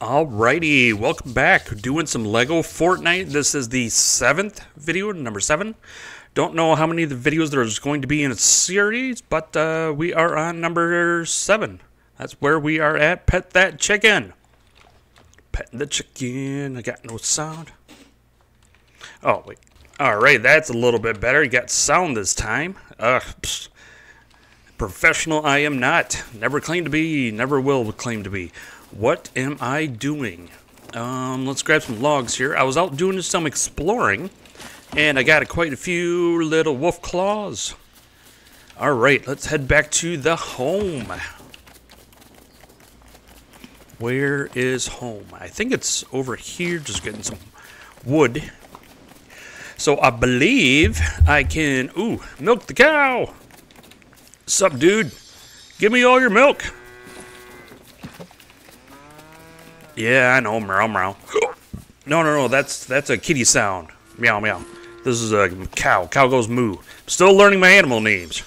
Alrighty, welcome back. Doing some Lego Fortnite. This is the seventh video, number seven. Don't know how many of the videos there's going to be in a series, but uh, we are on number seven. That's where we are at. Pet that chicken. Pet the chicken. I got no sound. Oh, wait. Alright, that's a little bit better. You got sound this time. Ugh. Professional I am not. Never claim to be, never will claim to be. What am I doing? Um, let's grab some logs here. I was out doing some exploring, and I got quite a few little wolf claws. All right, let's head back to the home. Where is home? I think it's over here, just getting some wood. So I believe I can, ooh, milk the cow. Sup, dude? Give me all your milk. Yeah, I know, meow meow. No, no, no, that's that's a kitty sound. Meow meow. This is a cow. Cow goes moo. Still learning my animal names.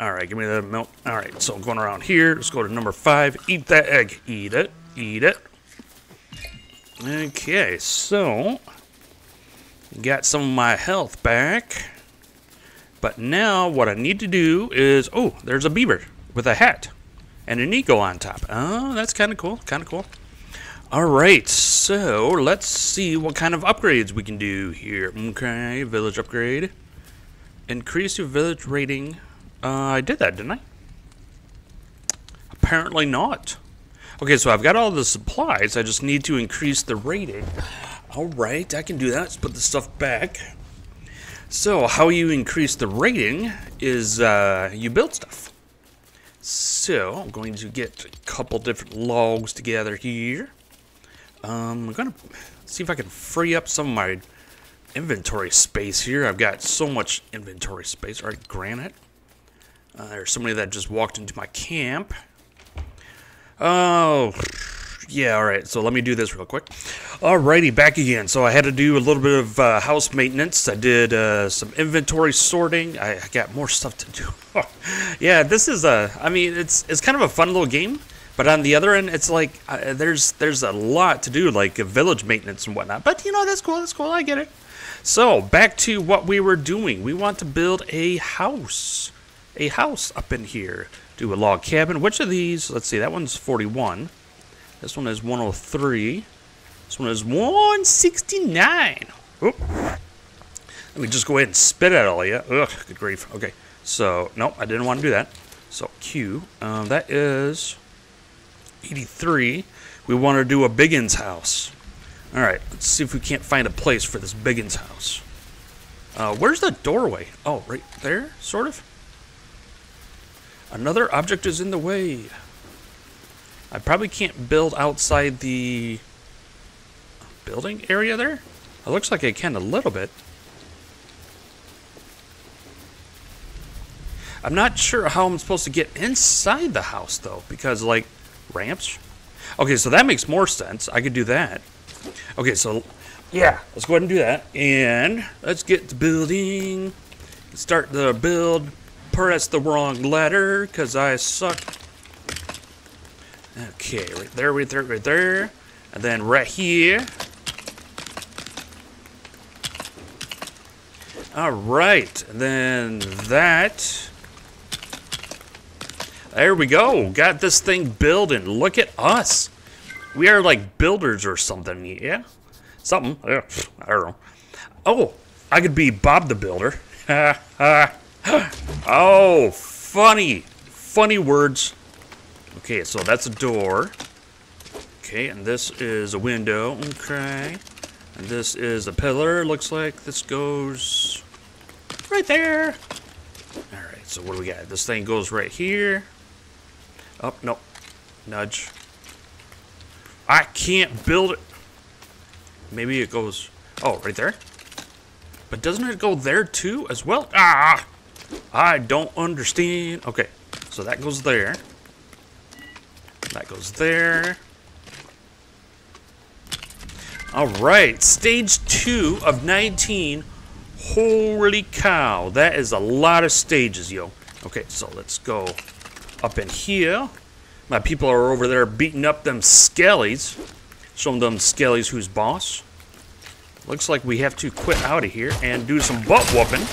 All right, give me the milk. All right, so I'm going around here. Let's go to number five. Eat that egg. Eat it. Eat it. Okay, so got some of my health back. But now what I need to do is, oh, there's a beaver with a hat and an eagle on top. Oh, that's kind of cool, kind of cool. All right, so let's see what kind of upgrades we can do here. Okay, village upgrade. Increase your village rating. Uh, I did that, didn't I? Apparently not. Okay, so I've got all the supplies. I just need to increase the rating. All right, I can do that. Let's put the stuff back. So, how you increase the rating is uh, you build stuff. So, I'm going to get a couple different logs together here. Um, I'm going to see if I can free up some of my inventory space here. I've got so much inventory space. All right, granite. Uh, there's somebody that just walked into my camp. Oh, yeah, all right. So let me do this real quick. Alrighty, back again. So I had to do a little bit of uh, house maintenance. I did uh, some inventory sorting. I, I, got more stuff to do. yeah, this is a. I mean, it's it's kind of a fun little game. But on the other end, it's like uh, there's there's a lot to do, like village maintenance and whatnot. But you know, that's cool. That's cool. I get it. So back to what we were doing. We want to build a house, a house up in here. Do a log cabin. Which of these? Let's see. That one's 41. This one is 103. This one is 169. Oop. Let me just go ahead and spit at all of you. Ugh, good grief. Okay, so, no, I didn't want to do that. So, Q, um, that is 83. We want to do a Biggins house. All right, let's see if we can't find a place for this Biggins house. Uh, where's the doorway? Oh, right there, sort of. Another object is in the way. I probably can't build outside the building area there. It looks like I can a little bit. I'm not sure how I'm supposed to get inside the house though, because like ramps. Okay, so that makes more sense. I could do that. Okay, so yeah, let's go ahead and do that. And let's get the building. Start the build. Press the wrong letter because I suck Okay, right there, right there, right there. And then right here. All right, and then that. There we go. Got this thing building. Look at us. We are like builders or something, yeah? Something. Yeah, I don't know. Oh, I could be Bob the Builder. oh, funny. Funny words. Okay, so that's a door. Okay, and this is a window. Okay. And this is a pillar. Looks like this goes right there. Alright, so what do we got? This thing goes right here. Oh, no. Nudge. I can't build it. Maybe it goes... Oh, right there? But doesn't it go there too as well? Ah! I don't understand. Okay, so that goes there. That goes there. Alright, stage two of 19. Holy cow, that is a lot of stages, yo. Okay, so let's go up in here. My people are over there beating up them skellies. Showing them skellies who's boss. Looks like we have to quit out of here and do some butt whooping.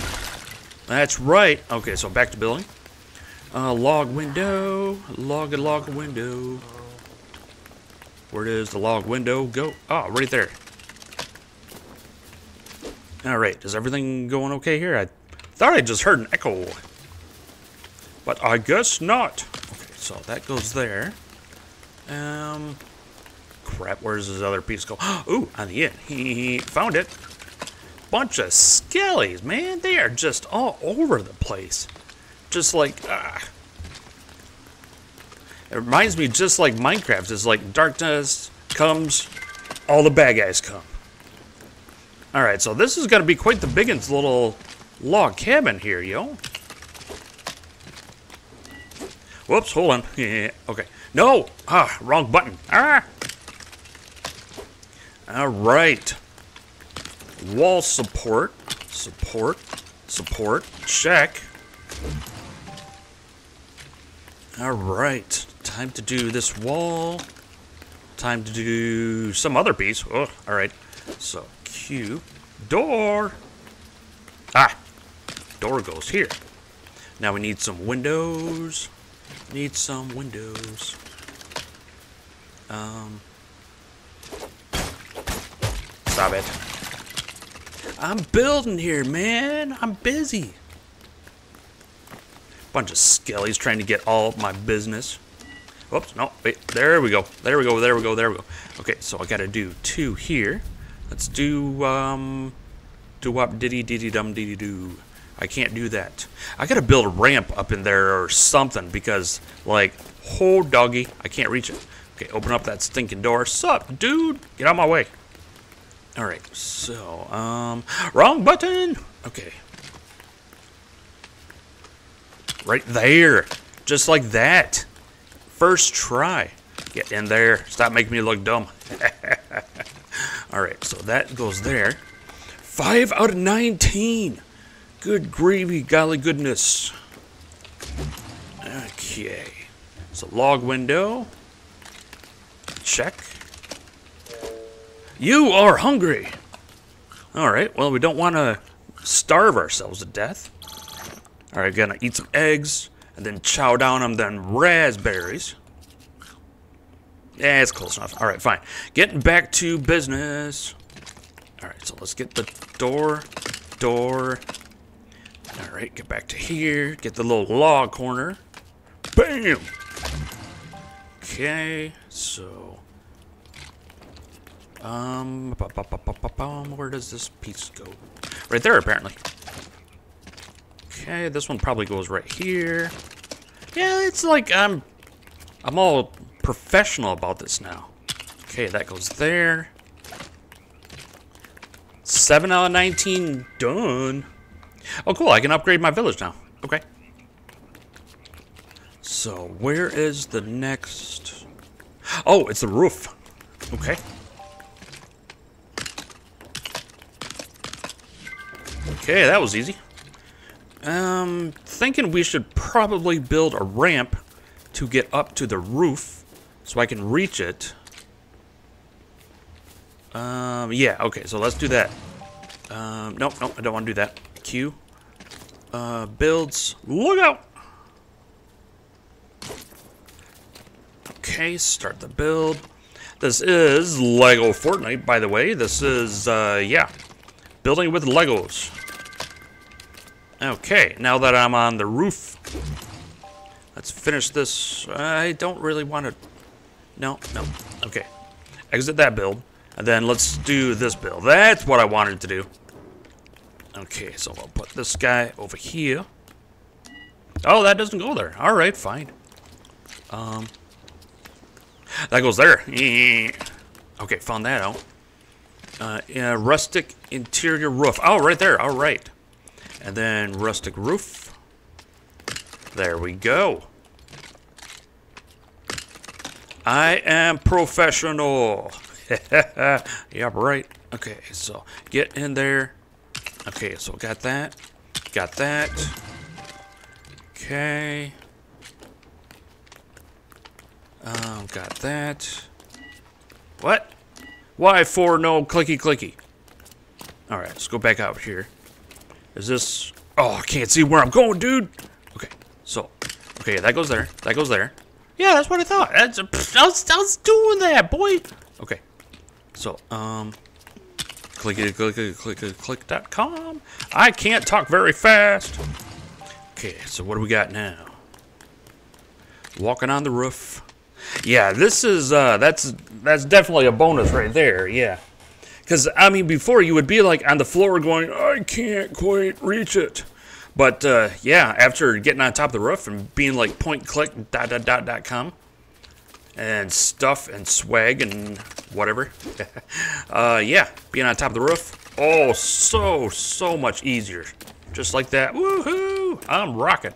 That's right. Okay, so back to building. Uh, log window. Log a log window. Where does the log window go? Oh, right there. Alright, is everything going okay here? I thought I just heard an echo. But I guess not. Okay, so that goes there. Um, crap, where's this other piece go? Ooh, on the end. He found it. Bunch of skellies, man. They are just all over the place. Just like, ah. It reminds me just like Minecraft. It's like darkness comes, all the bad guys come. Alright, so this is going to be quite the biggest little log cabin here, yo. Whoops, hold on. okay. No! Ah, wrong button. Ah! Alright. Wall support. Support. Support. Check. Alright. Time to do this wall. Time to do some other piece. Oh, alright. So, Q. Door! Ah! Door goes here. Now we need some windows. Need some windows. Um. Stop it. I'm building here, man. I'm busy. Bunch of skellies trying to get all my business. Oops, no, wait, there we go. There we go, there we go, there we go. Okay, so I gotta do two here. Let's do, um, do wop diddy diddy dum diddy doo. I can't do that. I gotta build a ramp up in there or something because, like, whole doggy, I can't reach it. Okay, open up that stinking door. Sup, dude? Get out of my way. Alright, so, um, wrong button! Okay. Right there. Just like that. First try. Get in there. Stop making me look dumb. Alright, so that goes there. 5 out of 19. Good gravy, golly goodness. Okay. So log window. Check. You are hungry. Alright, well, we don't want to starve ourselves to death. Alright, gonna eat some eggs, and then chow down on them raspberries. Yeah, it's close enough. Alright, fine. Getting back to business. Alright, so let's get the door, door. Alright, get back to here. Get the little log corner. Bam! Okay, so um, where does this piece go? Right there, apparently. Okay, this one probably goes right here. Yeah, it's like I'm, I'm all professional about this now. Okay, that goes there. 7 out of 19 done. Oh, cool, I can upgrade my village now. Okay. So, where is the next... Oh, it's the roof. Okay. Okay, that was easy. Um, thinking we should probably build a ramp to get up to the roof so I can reach it. Um, yeah, okay, so let's do that. Um, nope, nope, I don't want to do that. Q. Uh, builds. Look out! Okay, start the build. This is Lego Fortnite, by the way. This is, uh, yeah. Building with Legos. Okay, now that I'm on the roof, let's finish this. I don't really want to... No, no. Okay. Exit that build, and then let's do this build. That's what I wanted to do. Okay, so I'll put this guy over here. Oh, that doesn't go there. All right, fine. Um, that goes there. Okay, found that out. Uh, yeah, rustic interior roof. Oh, right there. All right. And then rustic roof. There we go. I am professional. yeah, right. Okay, so get in there. Okay, so got that. Got that. Okay. Um, got that. What? Why for no clicky clicky? Alright, let's go back out here. Is this... Oh, I can't see where I'm going, dude! Okay, so... Okay, that goes there. That goes there. Yeah, that's what I thought. That's, I, was, I was doing that, boy! Okay. So, um... Clickety clickety clickety click.com. I can't talk very fast. Okay, so what do we got now? Walking on the roof. Yeah, this is uh that's that's definitely a bonus right there, yeah. Cause I mean before you would be like on the floor going, I can't quite reach it. But uh yeah, after getting on top of the roof and being like point click dot dot dot dot com and stuff and swag and whatever. uh, yeah, being on top of the roof. Oh, so, so much easier. Just like that. Woohoo! I'm rocking.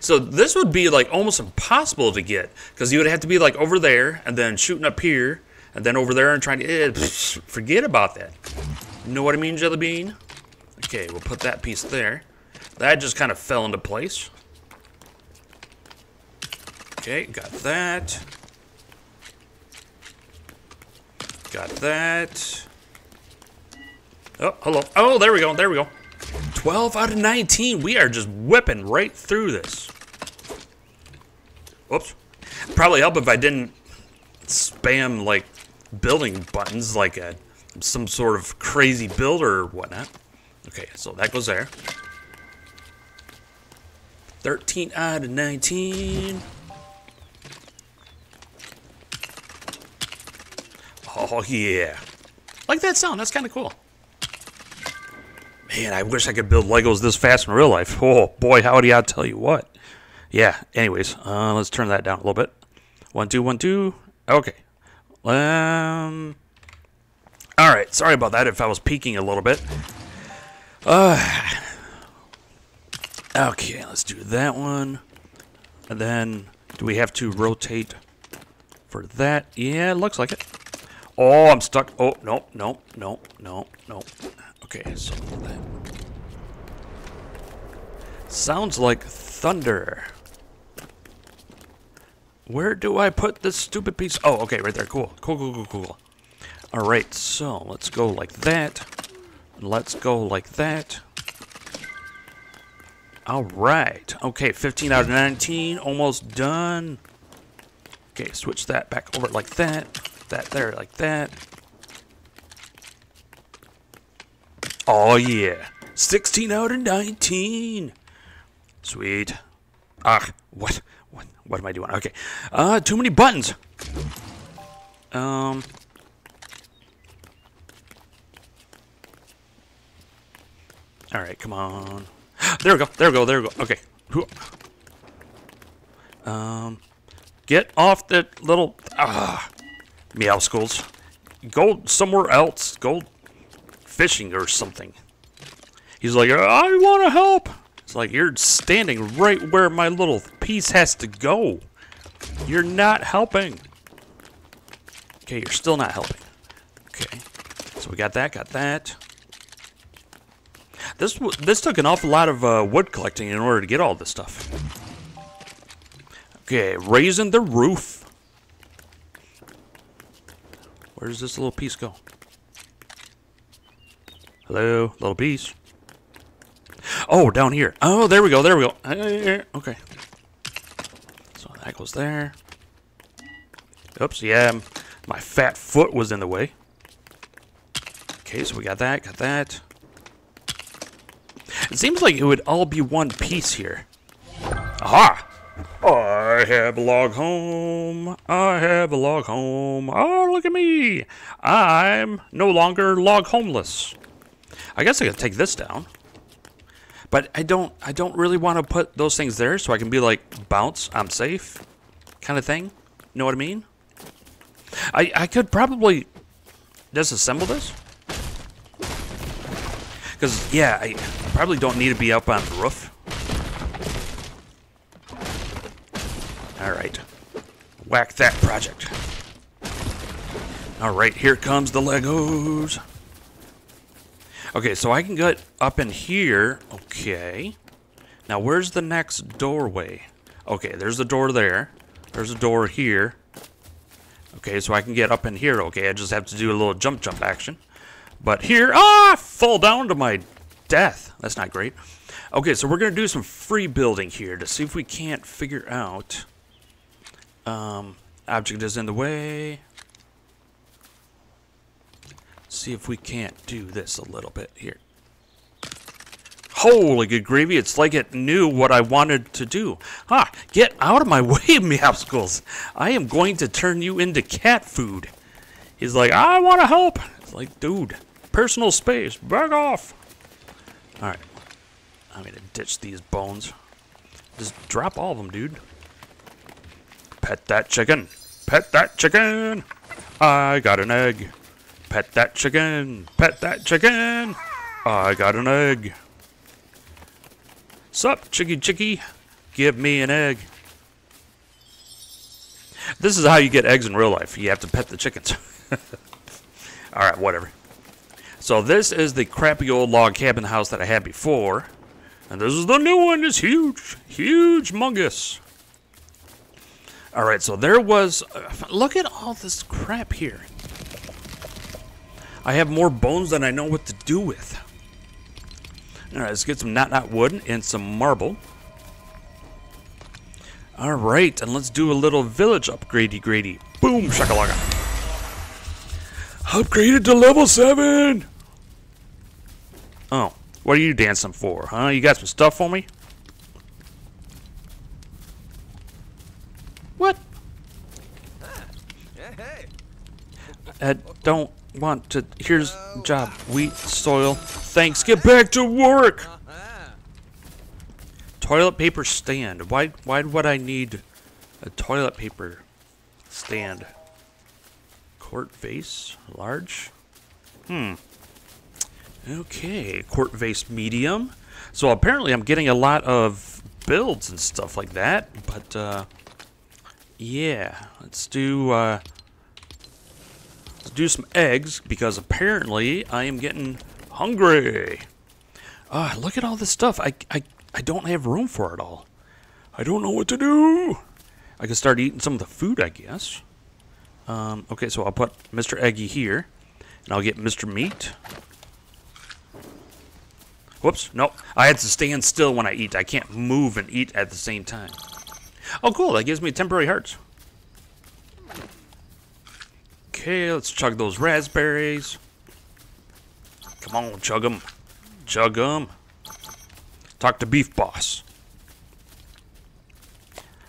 So this would be like almost impossible to get because you would have to be like over there and then shooting up here and then over there and trying to eh, forget about that. You know what I mean, Jelly Bean? Okay, we'll put that piece there. That just kind of fell into place. Okay, got that. Got that. Oh, hello. Oh, there we go. There we go. 12 out of 19. We are just whipping right through this. Whoops. Probably help if I didn't spam, like, building buttons like a, some sort of crazy builder or whatnot. Okay, so that goes there. 13 out of 19. Oh, yeah. Like that sound. That's kind of cool. Man, I wish I could build Legos this fast in real life. Oh, boy, howdy, I'll tell you what. Yeah, anyways, uh, let's turn that down a little bit. One, two, one, two. Okay. Um. All right, sorry about that if I was peeking a little bit. Uh, okay, let's do that one. And then, do we have to rotate for that? Yeah, it looks like it. Oh, I'm stuck. Oh, no, no, no, no, no. Okay, so that. Sounds like thunder. Where do I put this stupid piece? Oh, okay, right there. Cool. Cool, cool, cool, cool. All right, so let's go like that. Let's go like that. All right. Okay, 15 out of 19. Almost done. Okay, switch that back over like that that there like that. Oh yeah. 16 out of 19. Sweet. Ah, what? What am I doing? Okay. Uh too many buttons. Um All right, come on. There we go. There we go. There we go. Okay. Um get off that little ah Meowscles. Go somewhere else. Go fishing or something. He's like, I want to help. It's like, you're standing right where my little piece has to go. You're not helping. Okay, you're still not helping. Okay. So we got that, got that. This this took an awful lot of uh, wood collecting in order to get all this stuff. Okay, raising the roof. Where does this little piece go? Hello, little piece. Oh, down here. Oh, there we go, there we go. Uh, okay. So that goes there. Oops, yeah, my fat foot was in the way. Okay, so we got that, got that. It seems like it would all be one piece here. Aha! I have a log home. I have a log home. Oh, look at me. I'm no longer log homeless. I guess I could take this down. But I don't I don't really want to put those things there so I can be like bounce, I'm safe kind of thing. You know what I mean? I I could probably disassemble this. Cuz yeah, I probably don't need to be up on the roof. Alright. Whack that project. Alright, here comes the Legos. Okay, so I can get up in here. Okay. Now, where's the next doorway? Okay, there's a door there. There's a door here. Okay, so I can get up in here. Okay, I just have to do a little jump jump action. But here, ah, fall down to my death. That's not great. Okay, so we're going to do some free building here to see if we can't figure out... Um, object is in the way. See if we can't do this a little bit here. Holy good gravy, it's like it knew what I wanted to do. Ah, get out of my way, Meowscles! I am going to turn you into cat food. He's like, I want to help! It's like, dude, personal space, back off! Alright, I'm gonna ditch these bones. Just drop all of them, dude. Pet that chicken! Pet that chicken! I got an egg! Pet that chicken! Pet that chicken! I got an egg! Sup, chicky chicky? Give me an egg. This is how you get eggs in real life. You have to pet the chickens. Alright, whatever. So this is the crappy old log cabin house that I had before. And this is the new one. It's huge. Huge mungus. Alright, so there was... Uh, look at all this crap here. I have more bones than I know what to do with. Alright, let's get some not not wood and some marble. Alright, and let's do a little village upgradey grady. Boom, shakalaka. Upgraded to level 7! Oh, what are you dancing for, huh? You got some stuff for me? What? I uh, don't want to. Here's job. Wheat, soil. Thanks. Get back to work. Toilet paper stand. Why? Why would I need a toilet paper stand? Quart vase, large. Hmm. Okay, quart vase medium. So apparently I'm getting a lot of builds and stuff like that. But uh, yeah, let's do. Uh, do some eggs because apparently I am getting hungry. Ah, look at all this stuff. I, I, I don't have room for it all. I don't know what to do. I can start eating some of the food, I guess. Um, okay, so I'll put Mr. Eggy here. And I'll get Mr. Meat. Whoops, nope. I had to stand still when I eat. I can't move and eat at the same time. Oh, cool. That gives me temporary hearts. Okay, let's chug those raspberries. Come on, chug them. Chug them. Talk to Beef Boss.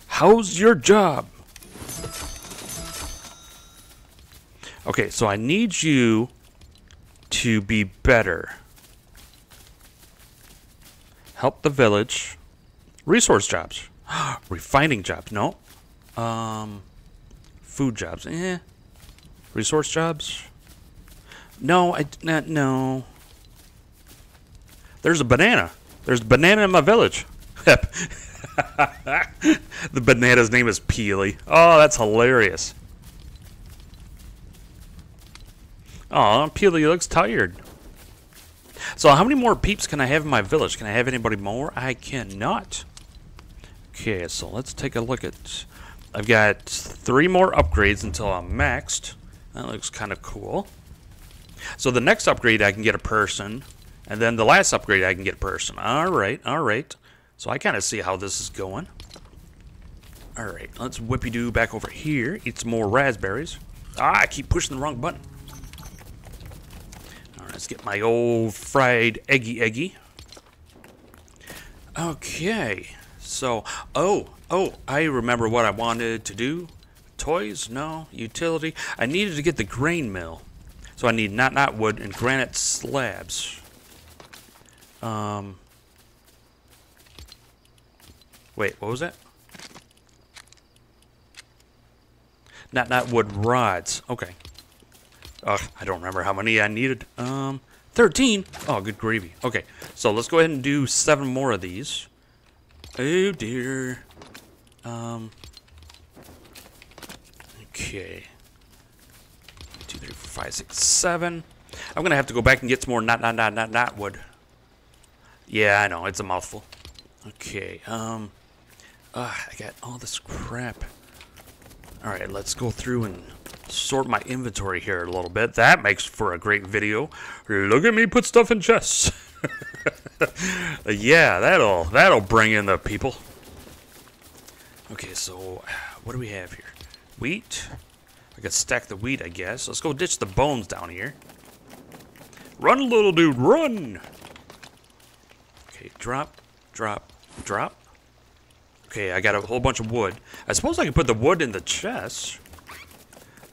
How's your job? Okay, so I need you to be better. Help the village. Resource jobs. Refining jobs. No. Um, food jobs. Eh. Resource jobs? No, I not no. There's a banana. There's a banana in my village. the banana's name is Peely. Oh, that's hilarious. Oh, Peely looks tired. So how many more peeps can I have in my village? Can I have anybody more? I cannot. Okay, so let's take a look at... I've got three more upgrades until I'm maxed. That looks kind of cool. So the next upgrade I can get a person, and then the last upgrade I can get a person. Alright, alright. So I kind of see how this is going. Alright, let's whippy-doo back over here. Eat some more raspberries. Ah, I keep pushing the wrong button. Alright, let's get my old fried eggy eggy. Okay, so, oh, oh, I remember what I wanted to do. Toys? No. Utility? I needed to get the grain mill. So I need not not wood and granite slabs. Um. Wait, what was that? Not not wood rods. Okay. Ugh, I don't remember how many I needed. Um, 13. Oh, good gravy. Okay, so let's go ahead and do seven more of these. Oh dear. Um, Okay. Two, three, four, five, six, seven. I'm gonna have to go back and get some more not not not not not wood. Yeah, I know, it's a mouthful. Okay, um uh, I got all this crap. Alright, let's go through and sort my inventory here a little bit. That makes for a great video. Look at me put stuff in chests. yeah, that'll that'll bring in the people. Okay, so what do we have here? Wheat. I could stack the wheat, I guess. Let's go ditch the bones down here. Run, little dude, run! Okay, drop, drop, drop. Okay, I got a whole bunch of wood. I suppose I can put the wood in the chest.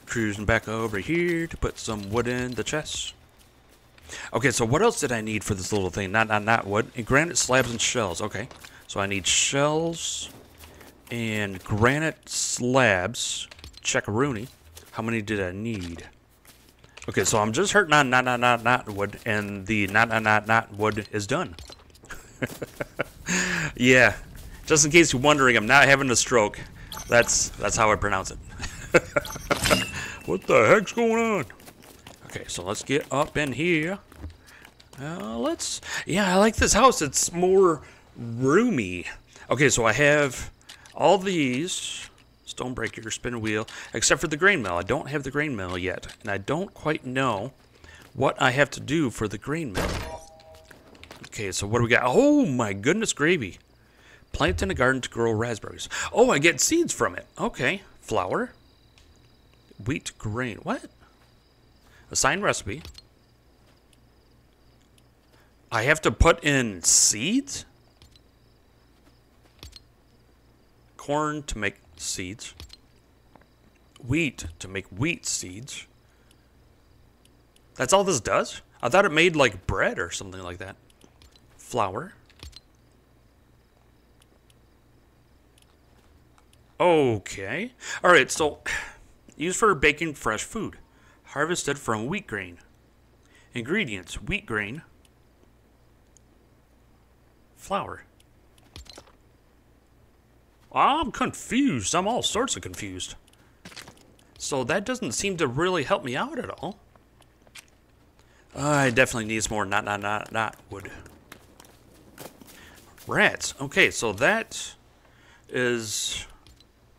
Cruising back over here to put some wood in the chest. Okay, so what else did I need for this little thing? Not, not, not wood. And granite slabs and shells. Okay, so I need shells and granite slabs. Checkaroonie. How many did I need? Okay, so I'm just hurting on not, not, not, not wood, and the not, not, not, not wood is done. yeah, just in case you're wondering, I'm not having a stroke. That's that's how I pronounce it. what the heck's going on? Okay, so let's get up in here. Uh, let's, yeah, I like this house. It's more roomy. Okay, so I have all these Stonebreaker, spin wheel, except for the grain mill. I don't have the grain mill yet, and I don't quite know what I have to do for the grain mill. Okay, so what do we got? Oh my goodness gravy. Plant in a garden to grow raspberries. Oh, I get seeds from it. Okay. Flour. Wheat grain. What? Assign recipe. I have to put in seeds? Corn to make seeds. Wheat to make wheat seeds. That's all this does? I thought it made like bread or something like that. Flour. Okay. Alright, so used for baking fresh food. Harvested from wheat grain. Ingredients wheat grain, flour. I'm confused. I'm all sorts of confused. So that doesn't seem to really help me out at all. I definitely need some more not, not, not, not wood. Rats. Okay, so that is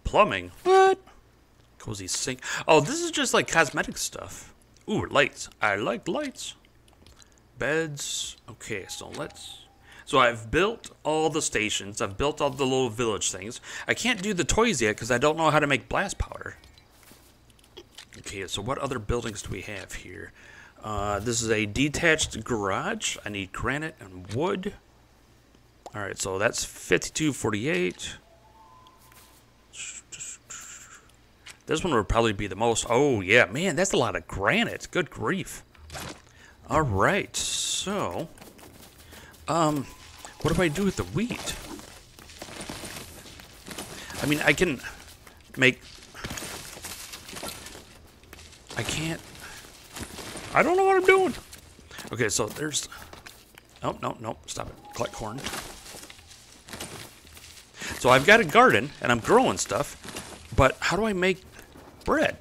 plumbing. What? Cozy sink. Oh, this is just like cosmetic stuff. Ooh, lights. I like lights. Beds. Okay, so let's so I've built all the stations. I've built all the little village things. I can't do the toys yet because I don't know how to make blast powder. Okay, so what other buildings do we have here? Uh, this is a detached garage. I need granite and wood. All right, so that's 5248. This one would probably be the most. Oh, yeah, man, that's a lot of granite. Good grief. All right, so... Um, what do I do with the wheat? I mean, I can make... I can't... I don't know what I'm doing. Okay, so there's... Oh, no, no, stop it. Collect corn. So I've got a garden, and I'm growing stuff, but how do I make bread?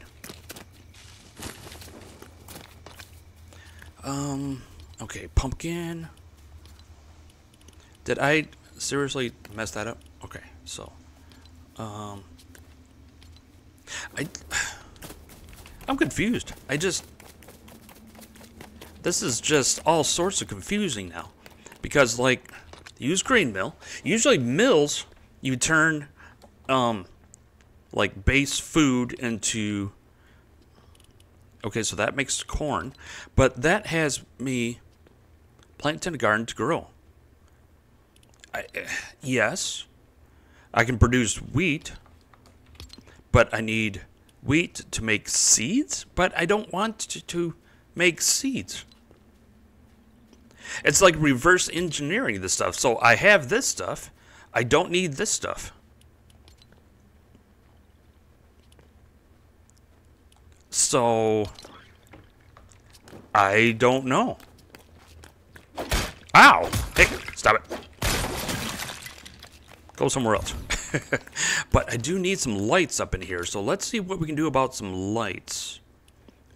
Um, okay, pumpkin... Did I seriously mess that up? Okay, so, um, I, I'm confused. I just, this is just all sorts of confusing now. Because, like, use grain mill. Usually mills, you turn, um, like, base food into, okay, so that makes corn. But that has me plant in a garden to grow. I, yes, I can produce wheat, but I need wheat to make seeds, but I don't want to, to make seeds. It's like reverse engineering this stuff. So I have this stuff. I don't need this stuff. So I don't know. Ow! Hey, stop it. Go somewhere else. but I do need some lights up in here, so let's see what we can do about some lights.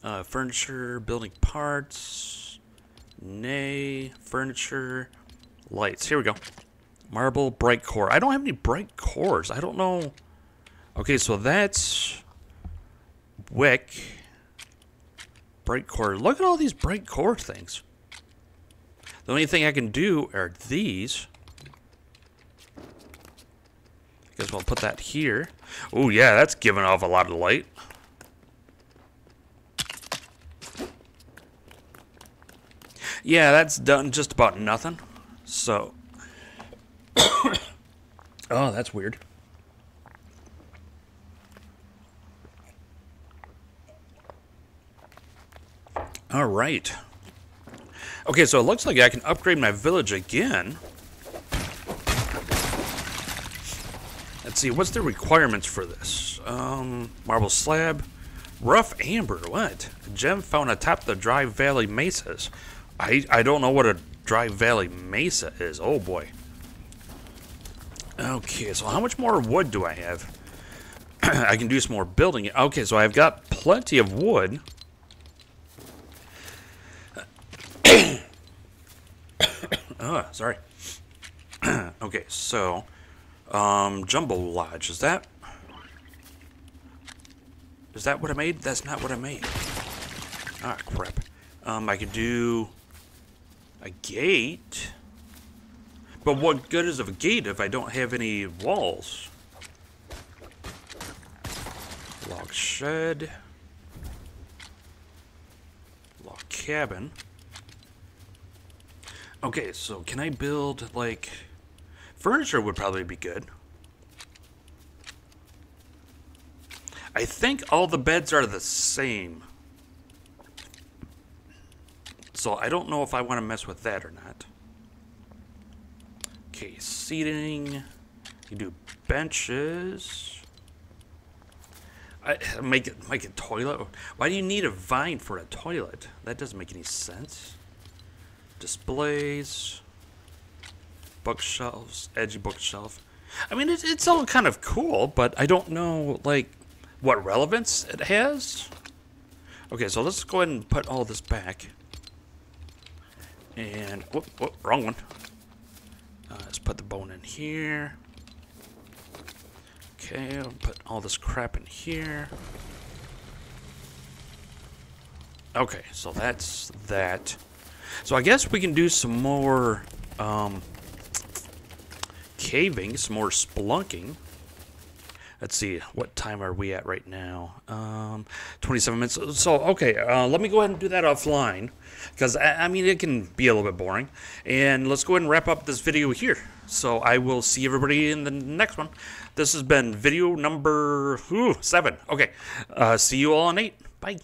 Uh, furniture, building parts, nay, furniture, lights. Here we go. Marble, bright core. I don't have any bright cores. I don't know. Okay, so that's wick. Bright core. Look at all these bright core things. The only thing I can do are these. Guess we'll put that here. Oh, yeah, that's giving off a lot of light. Yeah, that's done just about nothing. So. oh, that's weird. All right. Okay, so it looks like I can upgrade my village again. Let's see, what's the requirements for this? Um, marble slab, rough amber, what? gem found atop the Dry Valley mesas. I, I don't know what a Dry Valley mesa is. Oh boy. Okay, so how much more wood do I have? I can do some more building. Okay, so I've got plenty of wood. oh, sorry. okay, so um, Jumbo Lodge is that? Is that what I made? That's not what I made. Ah, crap. Um, I could do a gate. But what good is of a gate if I don't have any walls? Log shed. Log cabin. Okay, so can I build, like... Furniture would probably be good. I think all the beds are the same. So I don't know if I want to mess with that or not. Okay, seating. You do benches. I make it make a toilet. Why do you need a vine for a toilet? That doesn't make any sense. Displays. Bookshelves, edgy bookshelf. I mean, it, it's all kind of cool, but I don't know like what relevance it has. Okay, so let's go ahead and put all this back. And, whoop, whoop, wrong one. Uh, let's put the bone in here. Okay, I'll put all this crap in here. Okay, so that's that. So I guess we can do some more um, caving, some more splunking. Let's see, what time are we at right now? Um, 27 minutes. So, okay, uh, let me go ahead and do that offline because I, I, mean it can be a little bit boring. And let's go ahead and wrap up this video here. So I will see everybody in the next one. This has been video number ooh, seven. Okay, uh, see you all on eight. Bye.